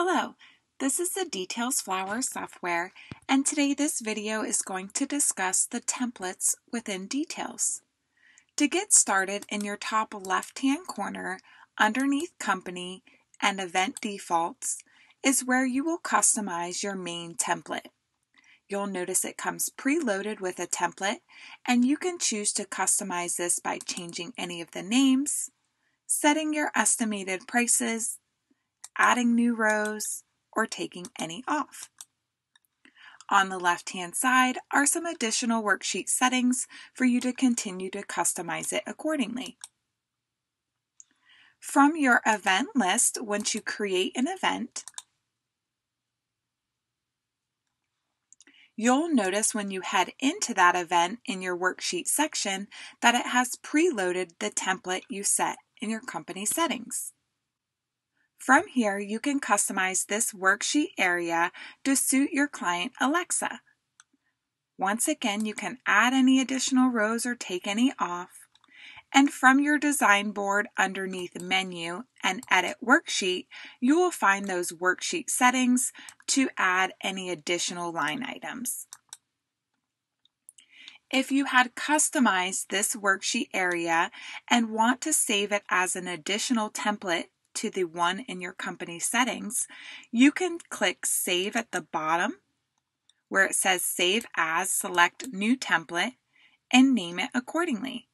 Hello, this is the Details Flower software, and today this video is going to discuss the templates within Details. To get started, in your top left-hand corner, underneath Company and Event Defaults, is where you will customize your main template. You'll notice it comes preloaded with a template, and you can choose to customize this by changing any of the names, setting your estimated prices, adding new rows, or taking any off. On the left-hand side are some additional worksheet settings for you to continue to customize it accordingly. From your event list, once you create an event, You'll notice when you head into that event in your worksheet section that it has preloaded the template you set in your company settings. From here, you can customize this worksheet area to suit your client Alexa. Once again, you can add any additional rows or take any off. And from your design board underneath Menu and Edit Worksheet, you will find those worksheet settings to add any additional line items. If you had customized this worksheet area and want to save it as an additional template to the one in your company settings, you can click Save at the bottom where it says Save As, select New Template, and name it accordingly.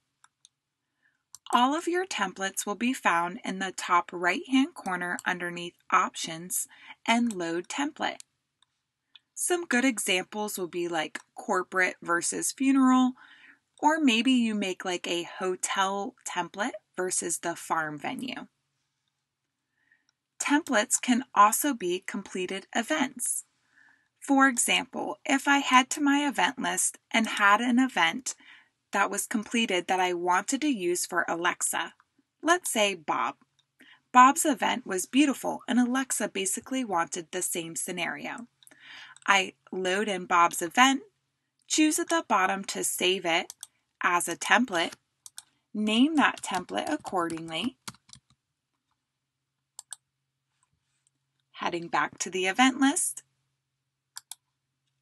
All of your templates will be found in the top right hand corner underneath Options and Load Template. Some good examples will be like corporate versus funeral, or maybe you make like a hotel template versus the farm venue. Templates can also be completed events. For example, if I head to my event list and had an event that was completed that I wanted to use for Alexa, let's say Bob. Bob's event was beautiful and Alexa basically wanted the same scenario. I load in Bob's event, choose at the bottom to save it as a template, name that template accordingly, Heading back to the event list,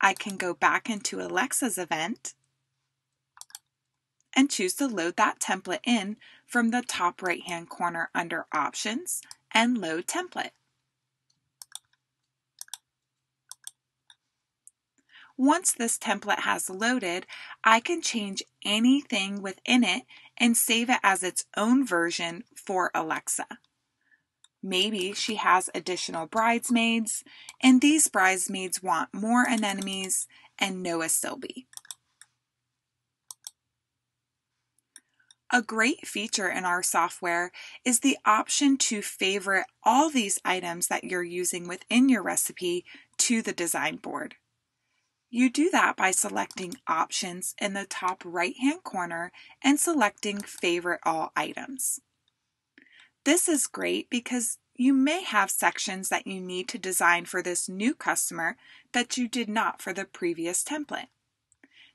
I can go back into Alexa's event and choose to load that template in from the top right hand corner under Options and Load Template. Once this template has loaded, I can change anything within it and save it as its own version for Alexa. Maybe she has additional bridesmaids, and these bridesmaids want more anemones and no Silby. A great feature in our software is the option to favorite all these items that you're using within your recipe to the design board. You do that by selecting Options in the top right hand corner and selecting Favorite All Items. This is great because you may have sections that you need to design for this new customer that you did not for the previous template.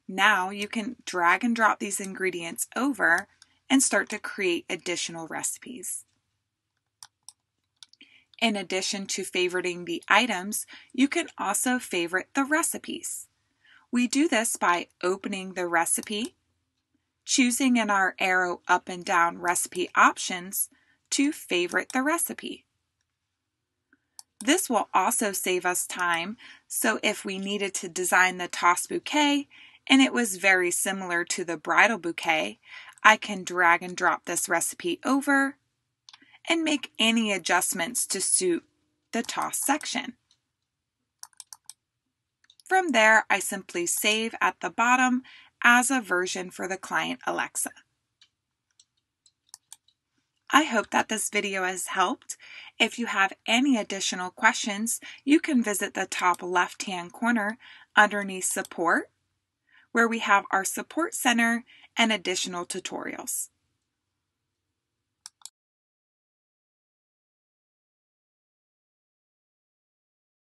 Now you can drag and drop these ingredients over and start to create additional recipes. In addition to favoriting the items, you can also favorite the recipes. We do this by opening the recipe, choosing in our arrow up and down recipe options to favorite the recipe. This will also save us time, so if we needed to design the toss bouquet and it was very similar to the bridal bouquet, I can drag and drop this recipe over and make any adjustments to suit the toss section. From there, I simply save at the bottom as a version for the client Alexa. I hope that this video has helped. If you have any additional questions, you can visit the top left-hand corner underneath Support, where we have our Support Center and additional tutorials.